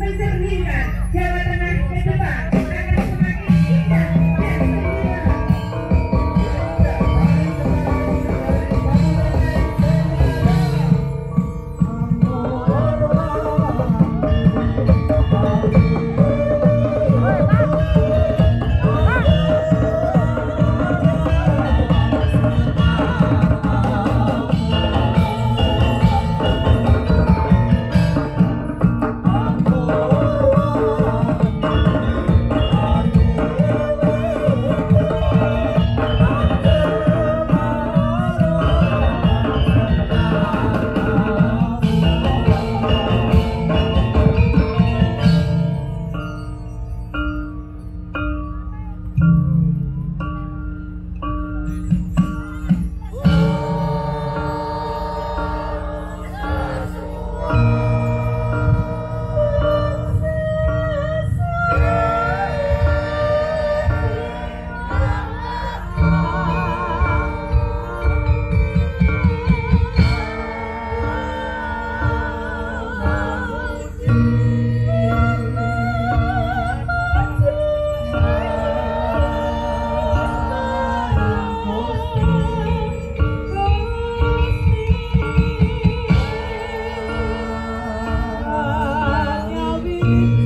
Profesor Nina, Amen.